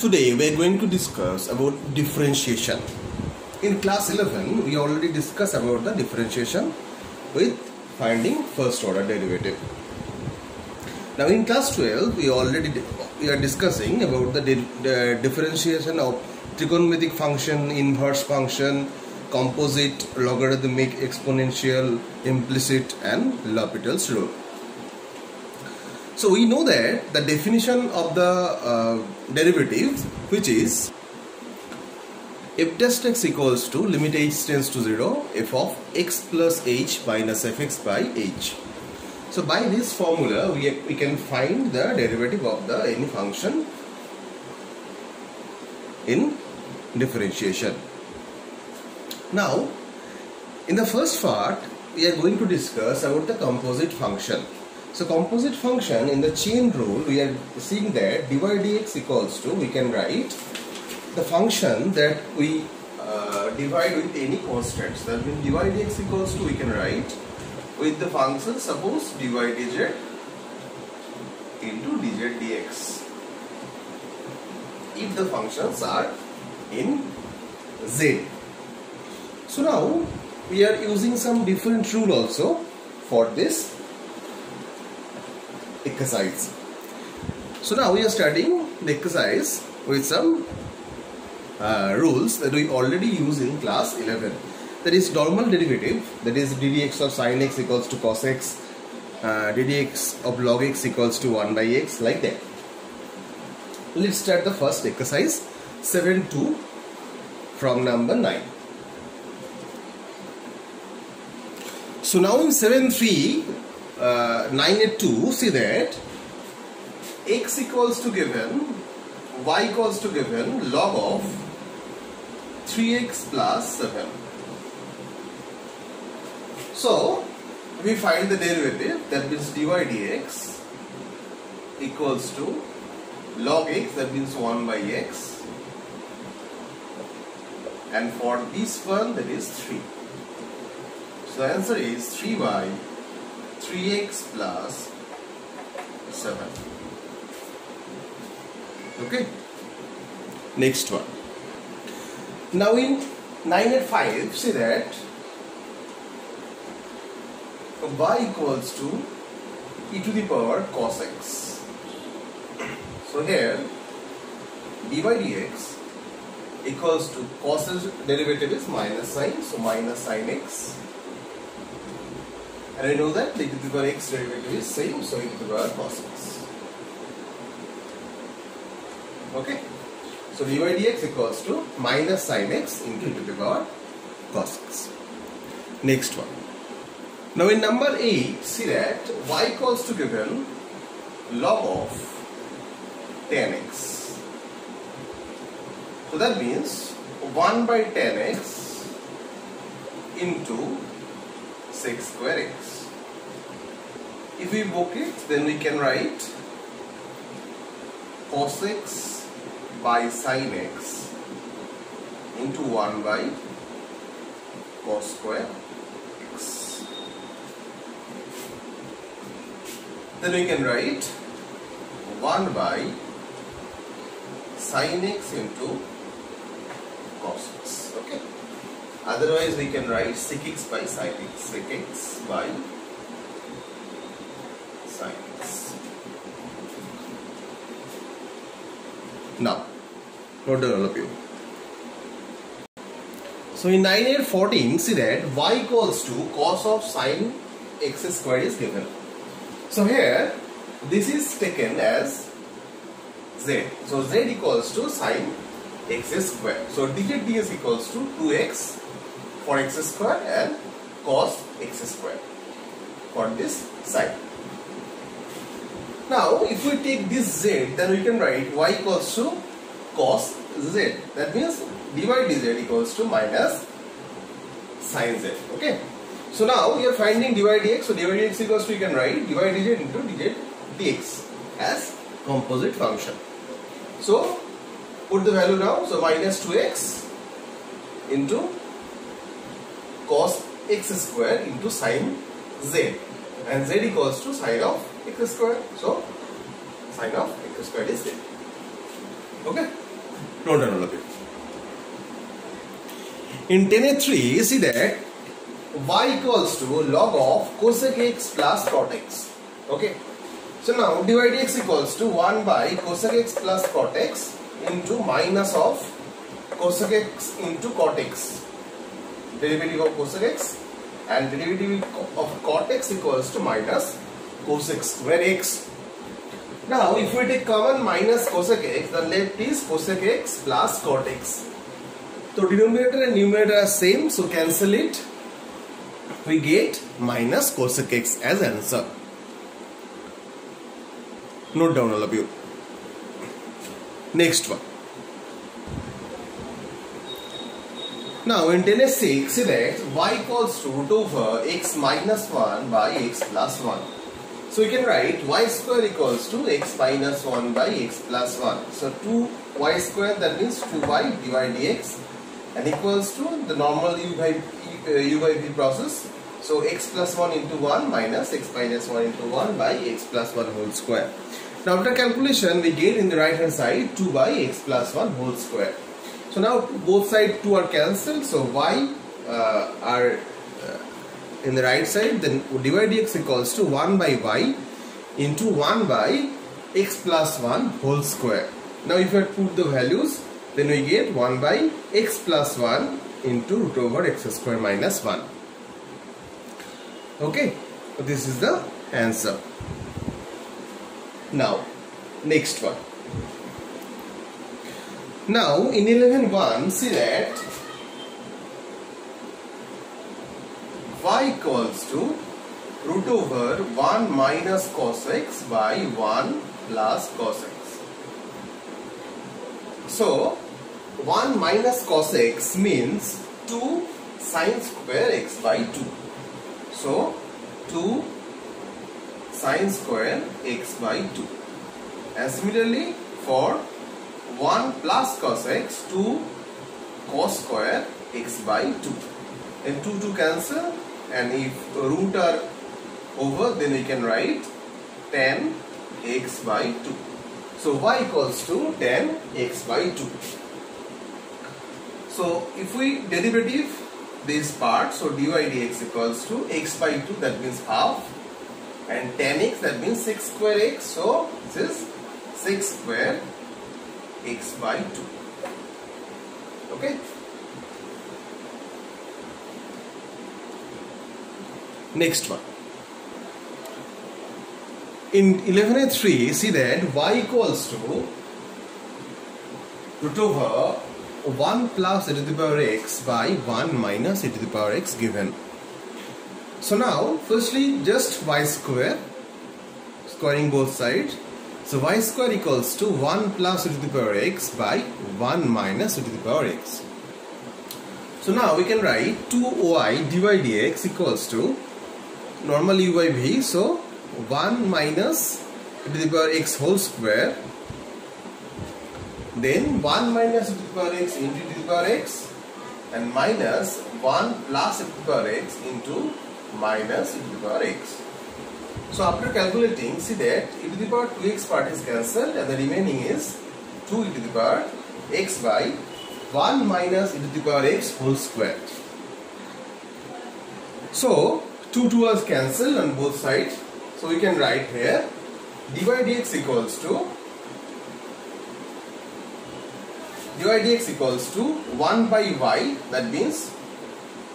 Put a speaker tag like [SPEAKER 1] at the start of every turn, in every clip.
[SPEAKER 1] Today we are going to discuss about differentiation. In class 11 we already discussed about the differentiation with finding first order derivative. Now in class 12 we already we are discussing about the, the differentiation of trigonometric function, inverse function, composite, logarithmic, exponential, implicit and L'Hopital's rule. So we know that the definition of the uh, derivative which is f dash x equals to limit h tends to 0 f of x plus h minus fx by h. So by this formula we, we can find the derivative of the any function in differentiation. Now in the first part we are going to discuss about the composite function. So composite function in the chain rule we are seeing that dy dx equals to we can write the function that we uh, divide with any constants. That means dy dx equals to we can write with the function suppose dy dz into dz dx. If the functions are in z. So now we are using some different rule also for this exercise. So now we are studying the exercise with some uh, rules that we already use in class 11. That is normal derivative that is ddx of sin x equals to cos x, uh, ddx of log x equals to 1 by x like that. Let's start the first exercise 7 2 from number 9. So now in 7 3 uh, 982 see that? X equals to given y equals to given log of 3x plus 7 so we find the derivative that means dy dx equals to log x that means 1 by x. And for this one that is 3 so the answer is 3 by 3x plus 7 okay? Next one. Now in 9 and 5 see that? Y equals to e to the power cos x. So here dy dx equals to cos derivative is minus sine so minus sine x and I know that the e to power x derivative is same, so e to the power cos x. Okay. So dy dx equals to minus sin x into to the power cos x. Next one. Now in number 8, see that y equals to given log of tan x. So that means 1 by tan x into sec square x. If we book it, then we can write cos x by sin x into 1 by cos square x. Then we can write 1 by sin x into cos x. Okay. Otherwise, we can write sec x by sin x. Sec x by sin x. Now, note all of you. So in 9814, see that y equals to cos of sin x squared is given. So here, this is taken as z. So z equals to sin x square. So dz ds equals to 2x for x square and cos x square for this side. Now if we take this z then we can write y equals to cos z. That means dy dz equals to minus sin z. Okay. So now we are finding dy dx. So dy dx equals to you can write dy dz into dz dx as composite function. So put the value now. So minus 2x into cos x square into sin z and z equals to sine of x square. So sine of x square is z. Okay. Note down all of. In 10a3, see that y equals to log of cosec x plus cot x. Okay. So now dy dx equals to 1 by cosec x plus cot x into minus of cosec x into cot x. Derivative of cosec x and derivative of cot x equals to minus cosec square x. Now if we take common minus cosec x, the left is cosec x plus cot x. So denominator and numerator are same, so cancel it. We get minus cosec x as answer. Note down all of you. Next one. Now in 10s6, see that y equals to root over x minus 1 by x plus 1. So you can write y square equals to x minus 1 by x plus 1. So 2y square that means 2y dy dx and equals to the normal u by, u by v process. So x plus 1 into 1 minus x minus 1 into 1 by x plus 1 whole square. Now after calculation we get in the right hand side 2 by x plus 1 whole square. So now both sides 2 are cancelled. So y uh, are uh, in the right side then dy dx equals to 1 by y into 1 by x plus 1 whole square. Now if I put the values then we get 1 by x plus 1 into root over x square minus 1 okay this is the answer. Now next one now in 11.1 see that y equals to root over 1 minus cos x by 1 plus cos x so 1 minus cos x means 2 sine square x by 2. So 2 sine square x by 2. And similarly for 1 plus cos x 2 cos square x by 2. And 2 to cancel and if root are over then we can write tan x by 2. So y equals to tan x by 2. So if we derivative this part, so dy dx equals to x by 2 that means half and tan x that means sec square x. So this is sec square x by 2. Okay. Next one. In 11a3, see that y equals to root over 1 plus e to the power x by 1 minus e to the power x given. So now, firstly, just y square, squaring both sides. So y square equals to 1 plus e to the power x by 1 minus e to the power x. So now we can write 2y dy dx equals to normally u by v. So 1 minus e to the power x whole square then 1 minus e to the power x into e to the power x and minus 1 plus e to the power x into minus e to the power x. So after calculating, see that e to the power 2x part is cancelled and the remaining is 2 e to the power x by 1 minus e to the power x whole square. So 2 2 was cancelled on both sides. So we can write here dy dx equals to dy dx equals to 1 by y that means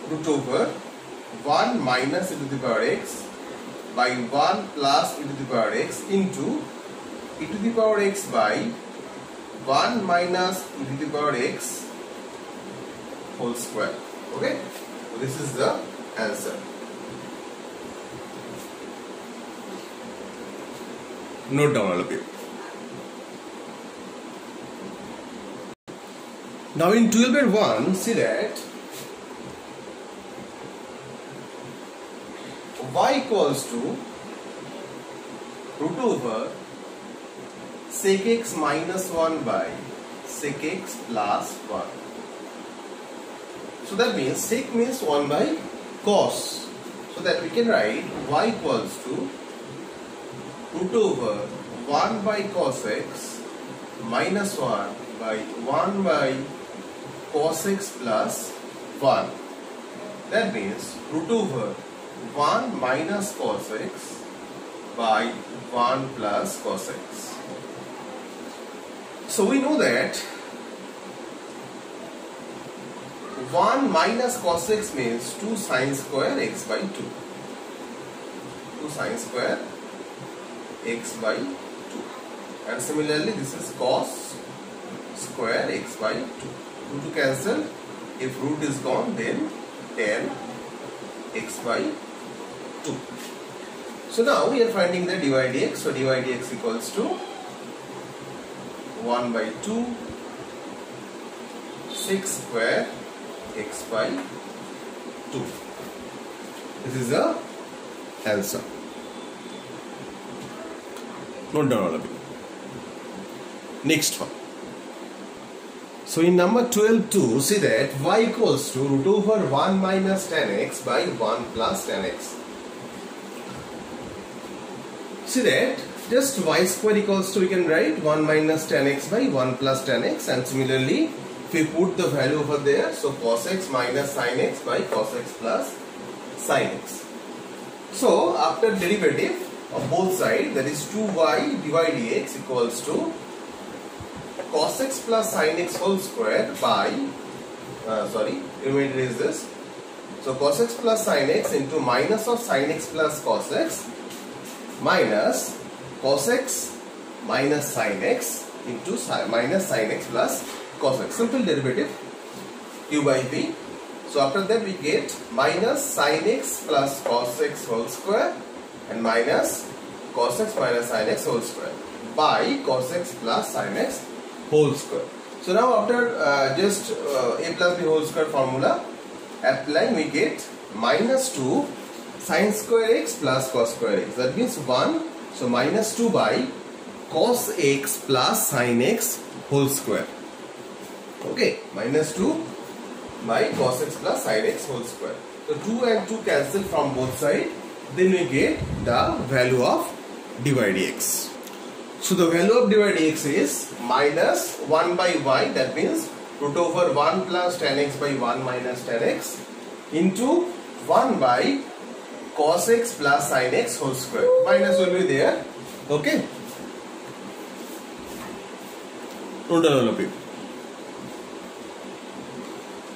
[SPEAKER 1] root over 1 minus e to the power x by 1 plus e to the power x into e to the power x by 1 minus e to the power x whole square. Okay? So this is the answer. Note down all of you. Now in 12 and 1, see that y equals to root over sec x minus 1 by sec x plus 1. So that means sec means 1 by cos. So that we can write y equals to root over 1 by cos x minus 1 by 1 by cos x plus 1. That means root over 1 minus cos x by 1 plus cos x. So we know that 1 minus cos x means 2 sine square x by 2. 2 sine square x by 2. And similarly this is cos square x by 2. 2 to cancel. If root is gone then tan x by 2. So now we are finding the dy dx. So dy dx equals to 1 by 2 sec square x by 2. This is the answer. Note down all of it. Next one. So in number 12 2, see that y equals to root over 1 minus tan x by 1 plus tan x. See that just y square equals to we can write 1 minus tan x by 1 plus tan x and similarly if we put the value over there so cos x minus sin x by cos x plus sin x. So after derivative of both sides that is 2y dy dx equals to cos x plus sin x whole square by uh, sorry remainder is this so cos x plus sin x into minus of sin x plus cos x minus cos x minus sin x into si minus sin x plus cos x. Simple derivative u by v. So after that we get minus sin x plus cos x whole square and minus cos x minus sin x whole square by cos x plus sin x whole square. So now after uh, just uh, a plus b whole square formula applying we get minus 2 sin square x plus cos square x that means 1 so minus 2 by cos x plus sin x whole square Okay, minus 2 by cos x plus sin x whole square. So 2 and 2 cancel from both sides. Then we get the value of dy dx. So the value of dy dx is minus 1 by y that means root over 1 plus tan x by 1 minus tan x into 1 by cos x plus sin x whole square. Minus will be there. Okay. Note all of.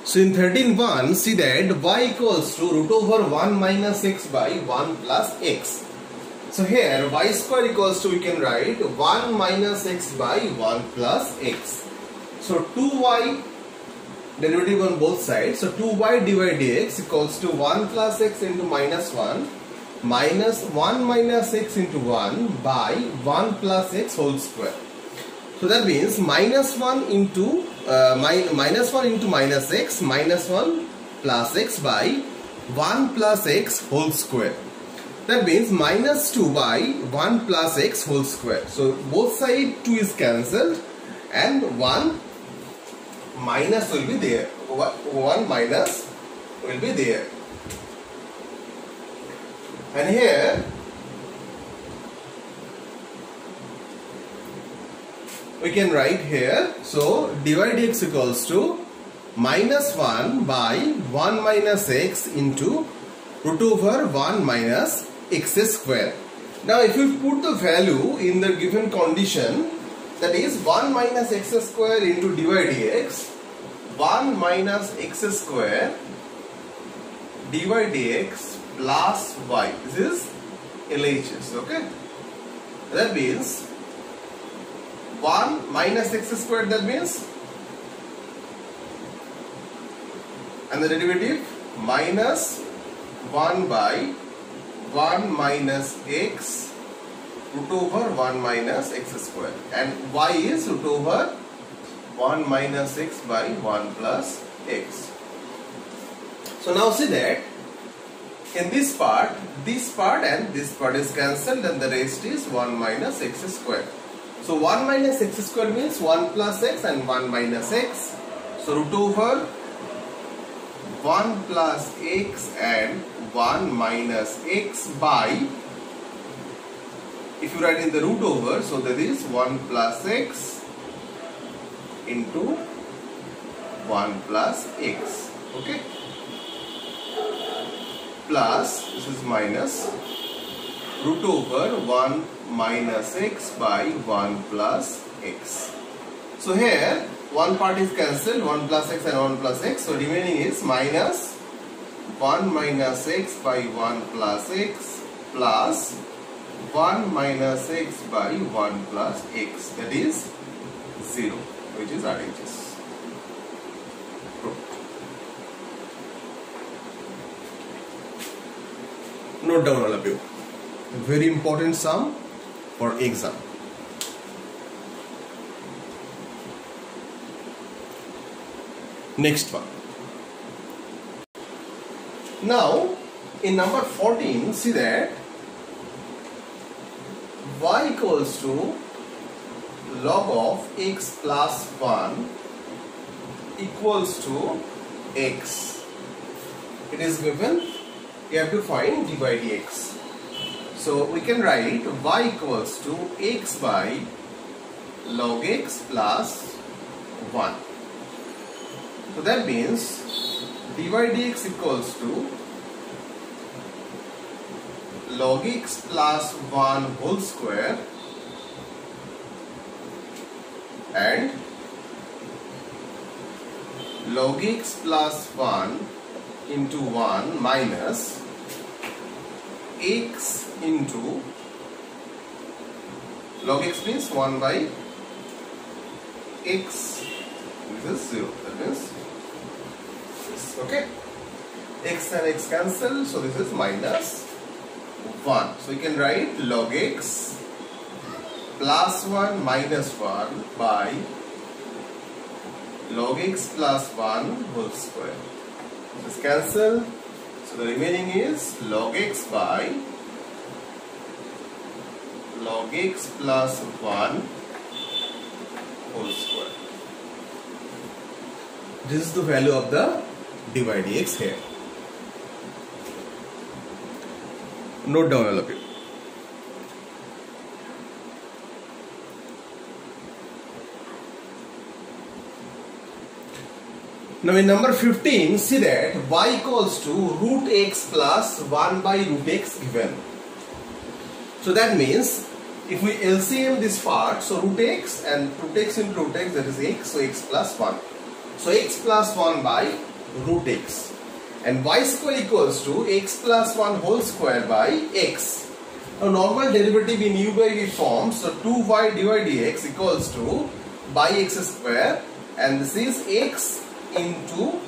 [SPEAKER 1] So in 13.1, see that y equals to root over 1 minus x by 1 plus x. So here y square equals to we can write 1 minus x by 1 plus x. So 2y derivative on both sides. So 2y dy dx equals to 1 plus x into minus 1 minus 1 minus x into 1 by 1 plus x whole square. So that means minus 1 into uh, mi minus 1 into minus x minus 1 plus x by 1 plus x whole square. That means minus 2 by 1 plus x whole square. So both side 2 is cancelled and 1 minus will be there. 1 minus will be there. And here we can write here so dy dx equals to minus 1 by 1 minus x into root over 1 minus x square now if you put the value in the given condition that is 1 minus x square into dy dx 1 minus x square dy dx plus y. This is LHS okay? That means 1 minus x squared that means and the derivative minus 1 by 1 minus x root over 1 minus x square and y is root over 1 minus x by 1 plus x. So now see that in this part, this part and this part is cancelled and the rest is 1 minus x square. So 1 minus x square means 1 plus x and 1 minus x. So root over 1 plus x and 1 minus x by if you write in the root over so that is 1 plus x into 1 plus x. Okay? Plus this is minus root over 1 minus x by 1 plus x. So here one part is cancelled 1 plus x and 1 plus x. So remaining is minus 1 minus x by 1 plus x plus 1 minus x by 1 plus x that is 0 which is RHS. Note down all of you. A very important sum for exam. Next one. Now, in number 14, see that y equals to log of x plus 1 equals to x. It is given, you have to find dy dx. So we can write y equals to x by log x plus 1. So that means dy dx equals to log x plus 1 whole square and log x plus 1 into 1 minus x into log x means 1 by x this is 0 that means this okay. X and x cancel so this is minus 1 so you can write log x plus 1 minus 1 by log x plus 1 whole square. This cancel. So the remaining is log x by log x plus 1 whole square. This is the value of the dy dx here. Note down all of you. Now in number 15, see that y equals to root x plus 1 by root x given. So that means if we LCM this part, so root x and root x into root x that is x, so x plus 1. So x plus 1 by root x. And y square equals to x plus 1 whole square by x. Now normal derivative in u by v form, so 2y dy dx equals to by x square and this is x into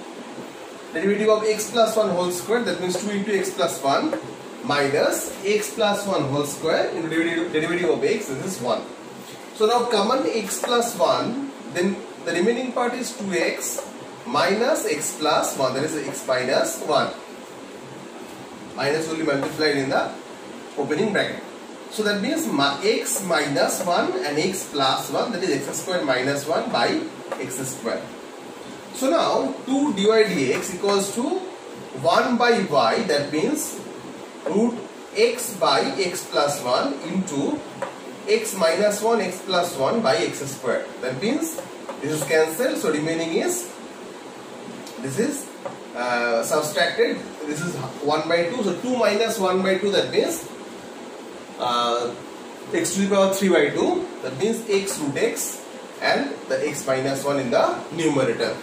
[SPEAKER 1] derivative of x plus 1 whole square that means 2 into x plus 1 minus x plus 1 whole square into derivative, derivative of x this is 1. So now common x plus 1 then the remaining part is 2x minus x plus 1 that is x minus 1 minus will be multiplied in the opening bracket. So that means x minus 1 and x plus 1 that is x square minus 1 by x square. So now 2 dy dx equals to 1 by y that means root x by x plus 1 into x minus 1 x plus 1 by x square. That means this is cancelled so remaining is this is uh, subtracted this is 1 by 2 so 2 minus 1 by 2 that means uh, x to the power 3 by 2 that means x root x and the x minus 1 in the numerator.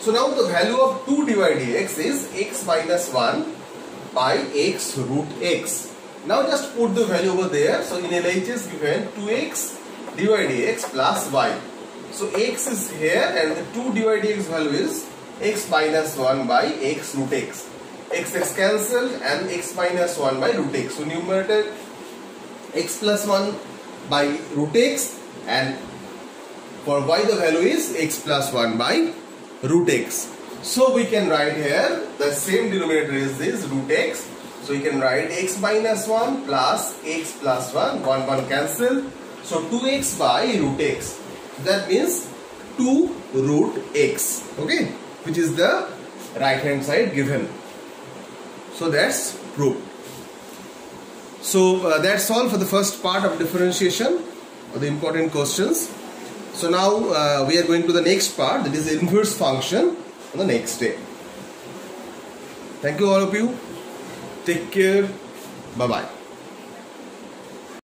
[SPEAKER 1] So now the value of 2 dy dx is x minus 1 by x root x. Now just put the value over there. So in LHS is given 2x dy dx plus y. So x is here and the 2 dy dx value is x minus 1 by x root x. x x cancelled and x minus 1 by root x. So numerator x plus 1 by root x and for y the value is x plus 1 by root x. So we can write here the same denominator is this root x. So you can write x minus 1 plus x plus 1, 1 1 cancel. So 2x by root x. That means 2 root x. Okay, which is the right hand side given. So that's proved. So uh, that's all for the first part of differentiation, or the important questions. So now uh, we are going to the next part that is inverse function on the next day. Thank you all of you. Take care. Bye bye.